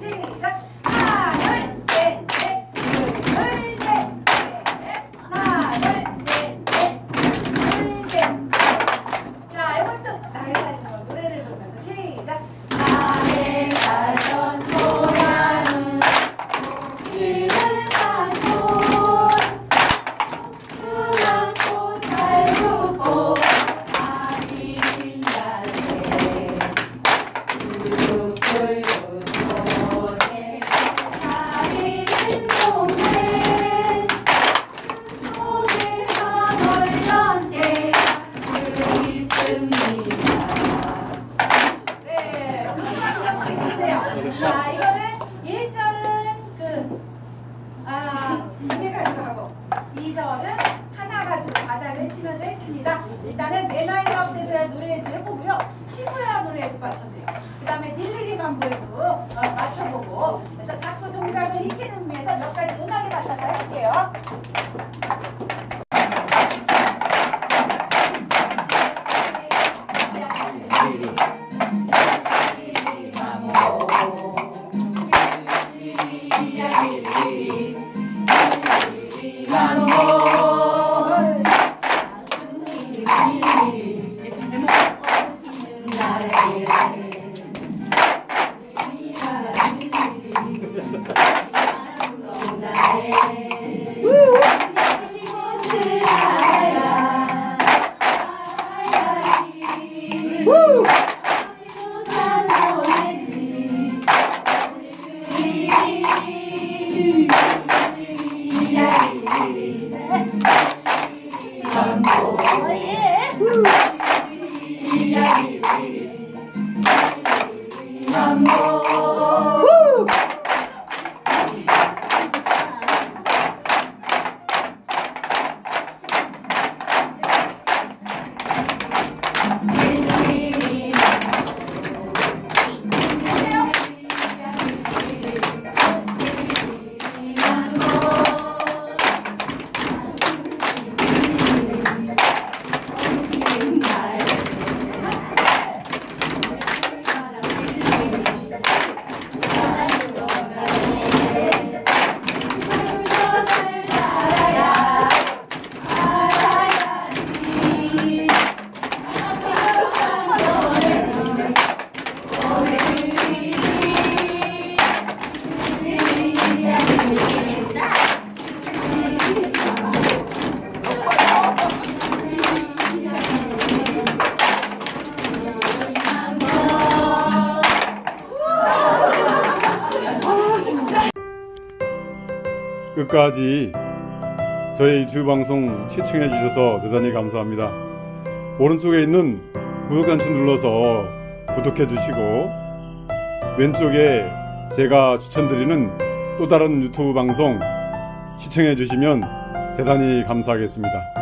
七走 Woo! 끝까지 저희 유튜브 방송 시청해 주셔서 대단히 감사합니다. 오른쪽에 있는 구독 단추 눌러서 구독해 주시고 왼쪽에 제가 추천드리는 또 다른 유튜브 방송 시청해 주시면 대단히 감사하겠습니다.